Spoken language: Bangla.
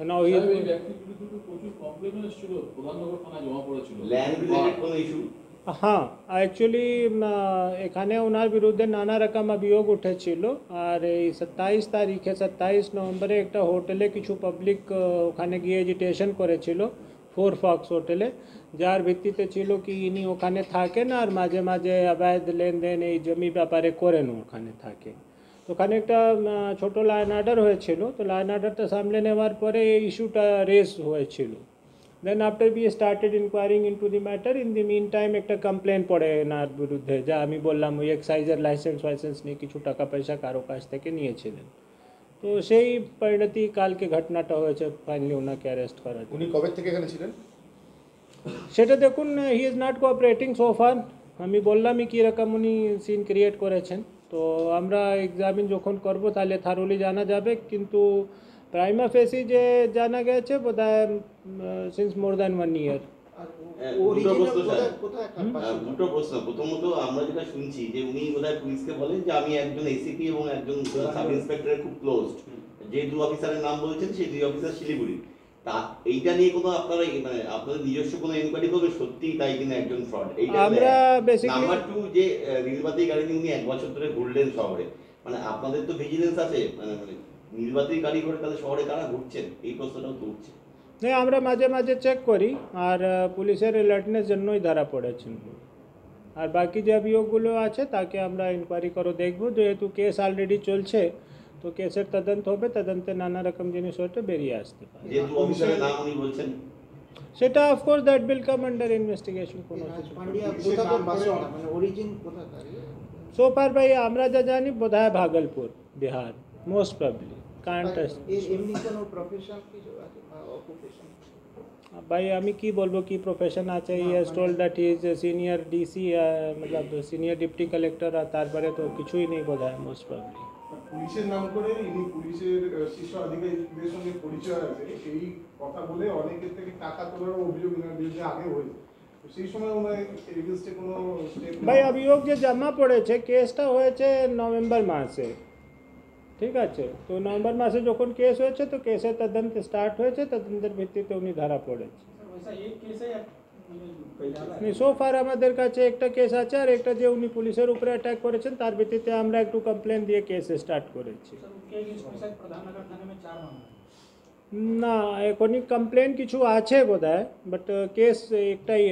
নাও হি সাহেব, এই ব্যক্তির বিরুদ্ধে তো প্রচুর কমপ্লেন এসেছিল প্রধাননগর থানায় জমা পড়েছিল ল্যান্ড রিলেটেড কোনো ইস্যু হ্যাঁ অ্যাকচুয়ালি এখানে ওনার বিরুদ্ধে নানা রকম অভিযোগ উঠেছিল আর এই সাতাইশ তারিখে সাতাইশ নভেম্বরে একটা হোটেলে কিছু পাবলিক ওখানে গিয়ে এজিটেশন করেছিল ফোর ফক্স হোটেলে যার ভিত্তিতে ছিল কি ইনি ওখানে থাকেন আর মাঝে মাঝে অবৈধ লেনদেন এই জমি ব্যাপারে করেন ওখানে থাকে তো ওখানে একটা উম, ছোট লাইন অর্ডার হয়েছিল। তো লাইন অর্ডারটা সামলে নেওয়ার পরে এই ইস্যুটা রেস হয়েছিল। Then after be started inquiring in to the matter in the mean time একটা কমপ্লেন পড়ে এনার বিরুদ্ধে যা আমি বললাম ওই এক্সাইজের লাইসেন্স ফাইসেন্স নিয়ে কিছু টাকা পয়সা কারও কাছ থেকে নিয়েছিলেন। তো সেই পরিণতি কালকে ঘটনাটা হয়েছে ফাইনালি ওনাকে অ্যারেস্ট করা উনি কবে থেকে এখানে ছিলেন? সেটা দেখুন হি ইজ নট কোঅপারেটিং সোফার আমি বললামই কী রকম উনি সিন ক্রিয়েট করেছেন। তো আমরা এক্সামিন যখন করব তাহলে থারোলি জানা যাবে। কিন্তু প্রাইমা ফেসি যে জানা গেছে বোধ হয় since more than one year দুটো প্রশ্ন স্যার। দুটো প্রশ্ন। প্রথমত আমরা যেটা শুনছি যে উনি বোধহয় পুলিশকে বলেন যে আমি একজন এসিপি এবং একজন সাব ইন্সপেক্টরের খুব ক্লোজড যে দুই অফিসারের নাম বলেছেন সেই দুই অফিসার শিলিগুড়ি। তা এইটা নিয়ে কোনো আপনারা মানে আপনাদের নিজস্ব কোনো এনকোয়ারি করবে সত্যি তাই কিনা একজন ফ্রড এইটা আমরা বেসিক্যালি নাম্বার টু যে নীলবাতি গাড়ি নিয়ে উনি এক বছর ধরে ঘুরলেন শহরে। মানে আপনাদের তো ভিজিলেন্স আছে মানে নীলবাতি গাড়ি করে তাহলে শহরে কারা ঘুরছেন? এই প্রশ্নটাও তো উঠছে। আমরা মাঝে মাঝে চেক করি আর পুলিশের অ্যালার্টনেস জন্যই ধরা পড়েছেন আর বাকি যে অভিযোগগুলো আছে তাকে আমরা ইনকোয়ারি করে দেখব। যেহেতু কেস অলরেডি চলছে তো কেসের তদন্ত হবে তদন্তে নানা রকম জিনিস হয়তো বেরিয়ে আসতে পারে যে দু অফিসারের নাম উনি বলছেন সেটা of course that will come under investigation কোনো রাজ কিছু পান্ডিয়া পুলিশের কোথাকার নাম বাসিন্দা করে- মানে অরিজিন কোথাকার সো ফার ভাই আমরা যা জানি বোধহয় Bhagalpur Bihar most probably current এর এমনি কোনো প্রফেশন কিছু আছে বা অকুপেশন ভাই আমি কি বলবো কি প্রফেশন আছে he has told that he is senior DC Matlab senior deputy collector আর তারপরে তো কিছুই নেই বোধ হয় মোস্ট প্রবলি পুলিশের নাম করে ইনি পুলিশের শীর্ষ আধিকারিকদের সঙ্গে পরিচয় আছে। এই কথা বলে অনেকের থেকে টাকা তোলার অভিযোগ এনার বিরুদ্ধে আগে হয়েছে। সেই ভাই অভিযোগ যে জমা পড়েছে কেসটা হয়েছে নভেম্বর মাসে। ঠিক আছে? তো নভেম্বর মাসে যখন কেস হয়েছে তো কেসের তদন্ত স্টার্ট হয়েছে তদন্তের ভিত্তিতে উনি ধরা পড়েছে। সো ফার আমাদের কাছে একটা কেস আছে আর একটা যে উনি পুলিশের উপরে অ্যাটাক করেছেন তার ভিত্তিতে আমরা একটু কমপ্লেন দিয়ে কেস স্টার্ট করেছি না এখনই কমপ্লেন কিছু আছে বোধ হয় বাট কেস একটাই